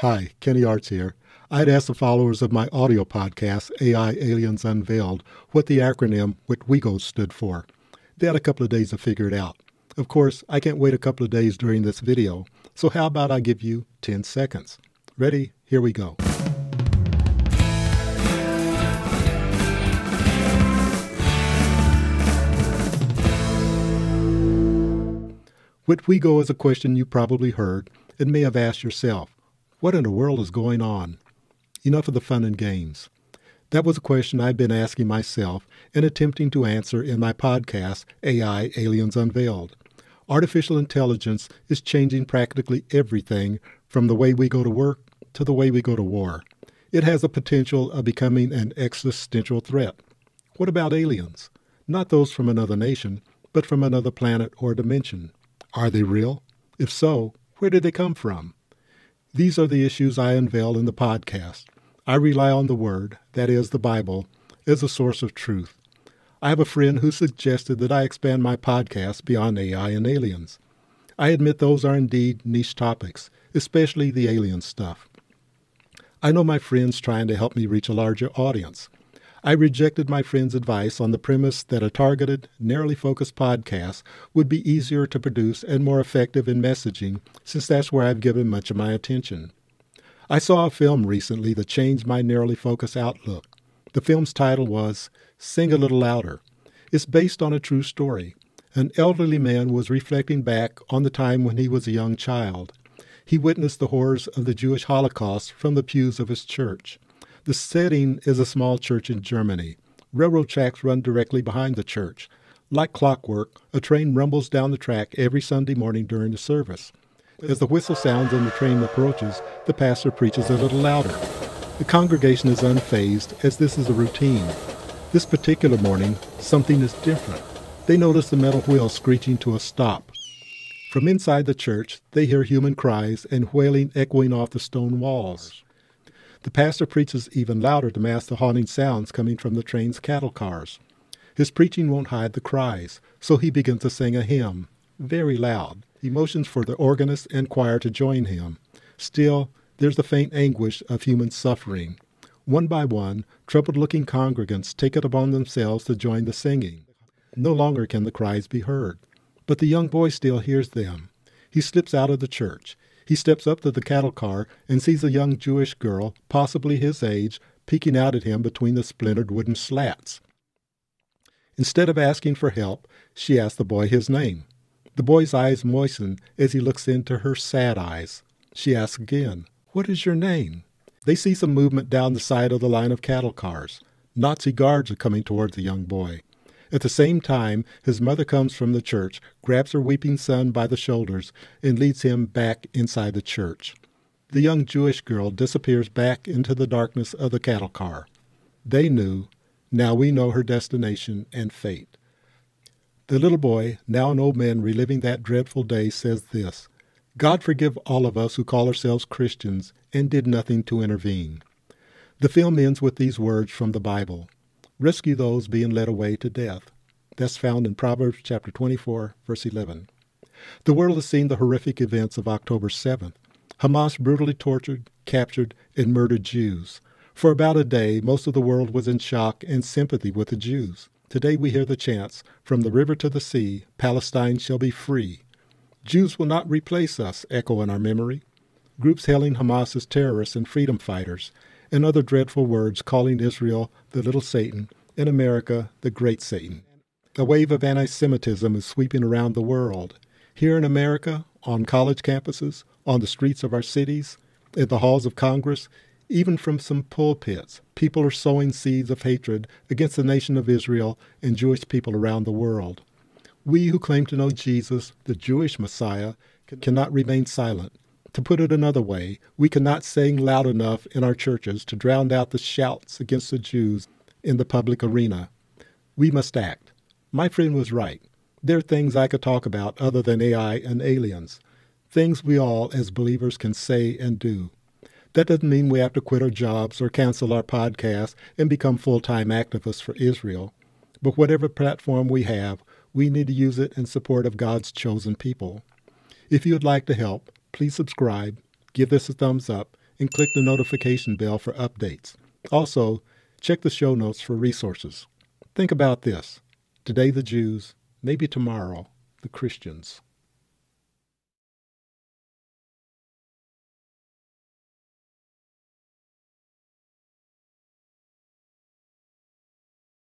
Hi, Keni Arts here. I'd asked the followers of my audio podcast, AI Aliens Unveiled, what the acronym WITWIGO stood for. They had a couple of days to figure it out. Of course, I can't wait a couple of days during this video, so how about I give you 10 seconds? Ready? Here we go. WITWIGO is a question you probably heard and may have asked yourself. What in the world is going on? Enough of the fun and games. That was a question I've been asking myself and attempting to answer in my podcast, AI Aliens Unveiled. Artificial intelligence is changing practically everything from the way we go to work to the way we go to war. It has the potential of becoming an existential threat. What about aliens? Not those from another nation, but from another planet or dimension. Are they real? If so, where did they come from? These are the issues I unveil in the podcast. I rely on the Word, that is, the Bible, as a source of truth. I have a friend who suggested that I expand my podcast beyond AI and aliens. I admit those are indeed niche topics, especially the alien stuff. I know my friend's trying to help me reach a larger audience. I rejected my friend's advice on the premise that a targeted, narrowly focused podcast would be easier to produce and more effective in messaging, since that's where I've given much of my attention. I saw a film recently that changed my narrowly focused outlook. The film's title was Sing a Little Louder. It's based on a true story. An elderly man was reflecting back on the time when he was a young child. He witnessed the horrors of the Jewish Holocaust from the pews of his church. The setting is a small church in Germany. Railroad tracks run directly behind the church. Like clockwork, a train rumbles down the track every Sunday morning during the service. As the whistle sounds and the train approaches, the pastor preaches a little louder. The congregation is unfazed, as this is a routine. This particular morning, something is different. They notice the metal wheel screeching to a stop. From inside the church, they hear human cries and wailing echoing off the stone walls. The pastor preaches even louder to mask the haunting sounds coming from the train's cattle cars. His preaching won't hide the cries, so he begins to sing a hymn, very loud. He motions for the organist and choir to join him. Still, there's the faint anguish of human suffering. One by one, troubled looking congregants take it upon themselves to join the singing. No longer can the cries be heard, but the young boy still hears them. He slips out of the church. He steps up to the cattle car and sees a young Jewish girl, possibly his age, peeking out at him between the splintered wooden slats. Instead of asking for help, she asks the boy his name. The boy's eyes moisten as he looks into her sad eyes. She asks again, What is your name? They see some movement down the side of the line of cattle cars. Nazi guards are coming towards the young boy. At the same time, his mother comes from the church, grabs her weeping son by the shoulders, and leads him back inside the church. The young Jewish girl disappears back into the darkness of the cattle car. They knew. Now we know her destination and fate. The little boy, now an old man reliving that dreadful day, says this God forgive all of us who call ourselves Christians and did nothing to intervene. The film ends with these words from the Bible rescue those being led away to death. That's found in Proverbs chapter 24, verse 11. The world has seen the horrific events of October 7th. Hamas brutally tortured, captured, and murdered Jews. For about a day, most of the world was in shock and sympathy with the Jews. Today we hear the chants, From the river to the sea, Palestine shall be free. Jews will not replace us, echo in our memory. Groups hailing Hamas as terrorists and freedom fighters, and other dreadful words calling Israel the little Satan and America the great Satan. A wave of anti Semitism is sweeping around the world. Here in America, on college campuses, on the streets of our cities, in the halls of Congress, even from some pulpits, people are sowing seeds of hatred against the nation of Israel and Jewish people around the world. We who claim to know Jesus, the Jewish Messiah, cannot remain silent. To put it another way, we cannot sing loud enough in our churches to drown out the shouts against the Jews in the public arena. We must act. My friend was right. There are things I could talk about other than AI and aliens, things we all as believers can say and do. That doesn't mean we have to quit our jobs or cancel our podcast and become full time activists for Israel. But whatever platform we have, we need to use it in support of God's chosen people. If you would like to help, please subscribe, give this a thumbs up, and click the notification bell for updates. Also, check the show notes for resources. Think about this. Today, the Jews, maybe tomorrow, the Christians.